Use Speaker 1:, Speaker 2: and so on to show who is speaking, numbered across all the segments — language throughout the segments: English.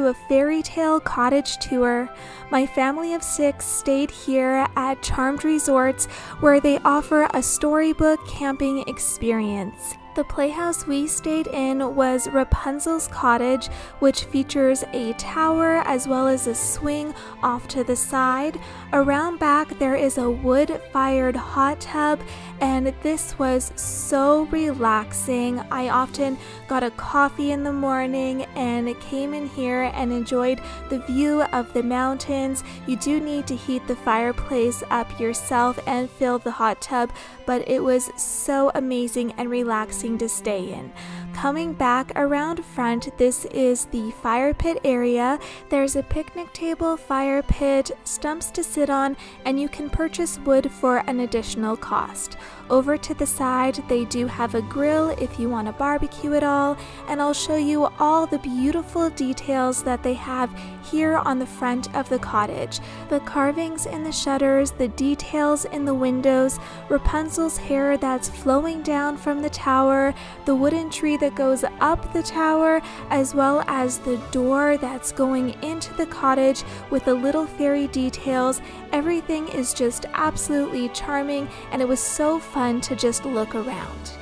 Speaker 1: a fairy tale cottage tour. My family of six stayed here at Charmed Resorts, where they offer a storybook camping experience. The playhouse we stayed in was Rapunzel's Cottage, which features a tower as well as a swing off to the side. Around back, there is a wood fired hot tub, and this was so relaxing. I often got a coffee in the morning and came in here and enjoyed the view of the mountains. You do need to heat the fireplace up yourself and fill the hot tub, but it was so amazing and relaxing to stay in. Coming back around front, this is the fire pit area. There's a picnic table, fire pit, stumps to sit on, and you can purchase wood for an additional cost. Over to the side, they do have a grill if you want to barbecue at all, and I'll show you all the beautiful details that they have here on the front of the cottage. The carvings in the shutters, the details in the windows, Rapunzel's hair that's flowing down from the tower, the wooden tree that goes up the tower, as well as the door that's going into the cottage with the little fairy details. Everything is just absolutely charming, and it was so fun to just look around.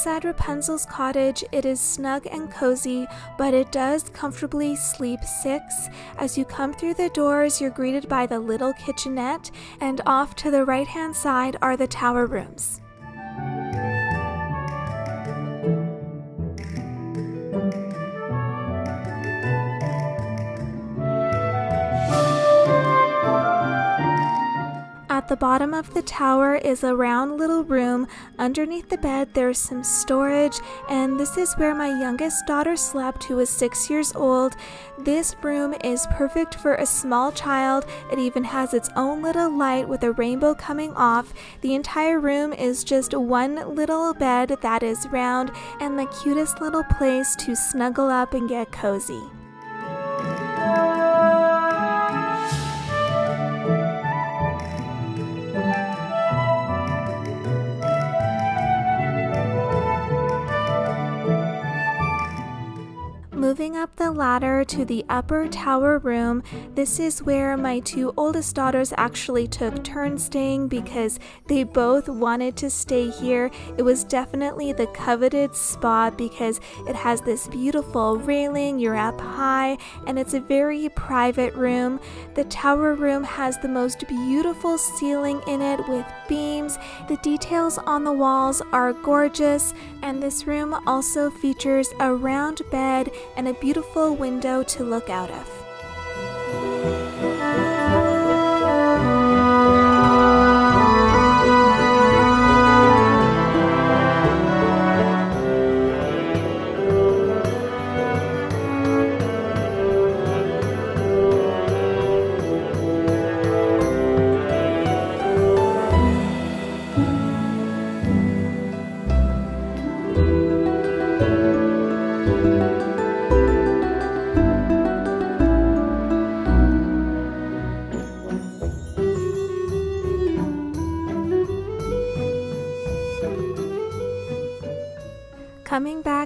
Speaker 1: Inside Rapunzel's cottage, it is snug and cozy, but it does comfortably sleep six. As you come through the doors, you're greeted by the little kitchenette, and off to the right hand side are the tower rooms. Bottom of the tower is a round little room. Underneath the bed, there's some storage, and this is where my youngest daughter slept, who was six years old. This room is perfect for a small child. It even has its own little light with a rainbow coming off. The entire room is just one little bed that is round and the cutest little place to snuggle up and get cozy. Moving up the ladder to the upper tower room, this is where my two oldest daughters actually took turns staying because they both wanted to stay here. It was definitely the coveted spot because it has this beautiful railing, you're up high, and it's a very private room. The tower room has the most beautiful ceiling in it with beams. The details on the walls are gorgeous, and this room also features a round bed and a beautiful window to look out of.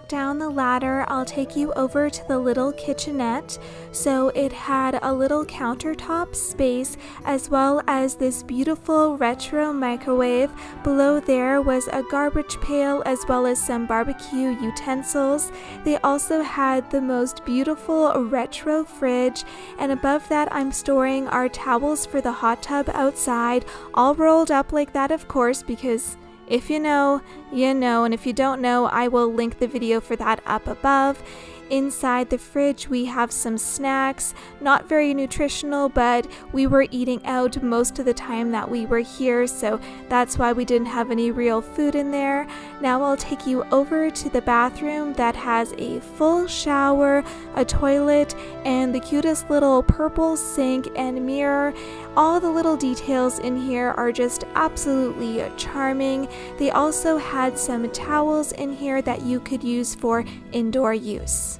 Speaker 1: Down the ladder, I'll take you over to the little kitchenette. So it had a little countertop space as well as this beautiful retro microwave. Below there was a garbage pail as well as some barbecue utensils. They also had the most beautiful retro fridge, and above that, I'm storing our towels for the hot tub outside, all rolled up like that, of course, because if you know, you know, and if you don't know, I will link the video for that up above. Inside the fridge, we have some snacks, not very nutritional, but we were eating out most of the time that we were here, so that's why we didn't have any real food in there. Now I'll take you over to the bathroom that has a full shower, a toilet, and the cutest little purple sink and mirror. All the little details in here are just absolutely charming. They also had some towels in here that you could use for indoor use.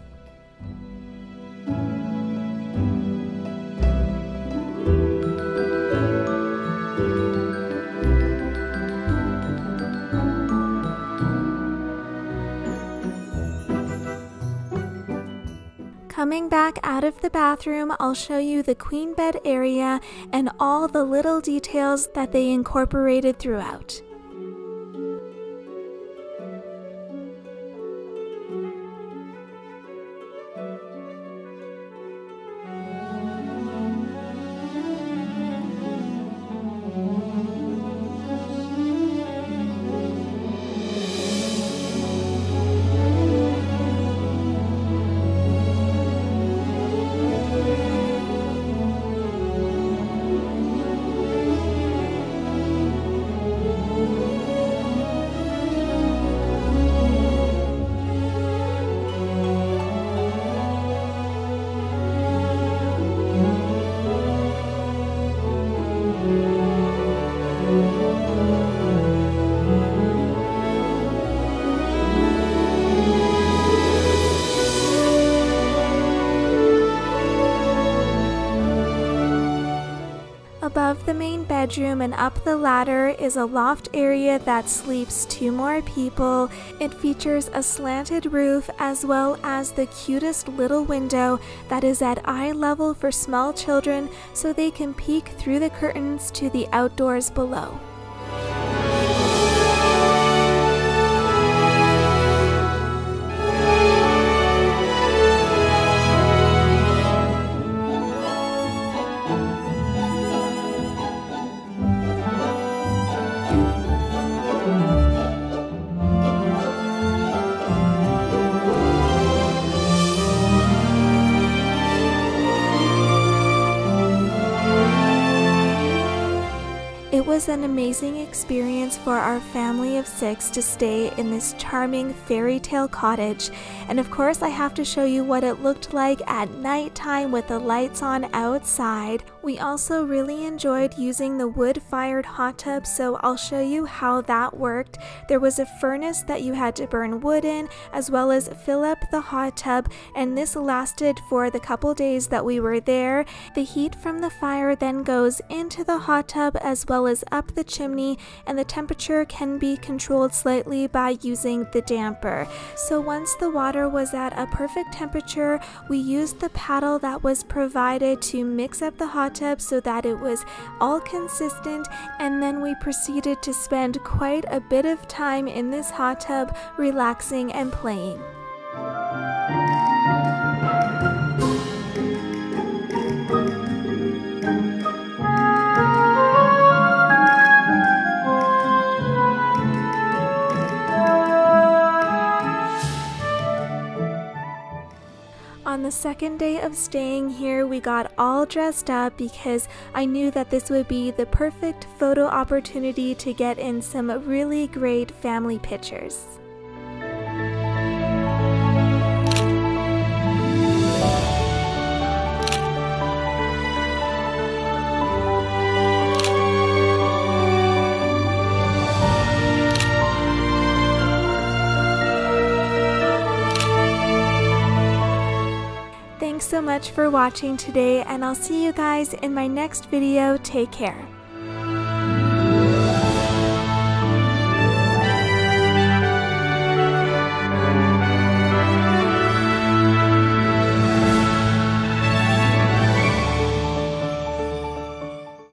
Speaker 1: Coming back out of the bathroom, I'll show you the queen bed area and all the little details that they incorporated throughout. Bedroom and up the ladder is a loft area that sleeps two more people. It features a slanted roof as well as the cutest little window that is at eye level for small children so they can peek through the curtains to the outdoors below. Was an amazing experience for our family of six to stay in this charming fairy tale cottage. And of course, I have to show you what it looked like at nighttime with the lights on outside. We also really enjoyed using the wood fired hot tub, so I'll show you how that worked. There was a furnace that you had to burn wood in, as well as fill up the hot tub, and this lasted for the couple days that we were there. The heat from the fire then goes into the hot tub as well as up the chimney, and the temperature can be controlled slightly by using the damper. So once the water was at a perfect temperature, we used the paddle that was provided to mix up the hot so that it was all consistent and then we proceeded to spend quite a bit of time in this hot tub relaxing and playing. The second day of staying here, we got all dressed up because I knew that this would be the perfect photo opportunity to get in some really great family pictures. So much for watching today and I'll see you guys in my next video. Take care.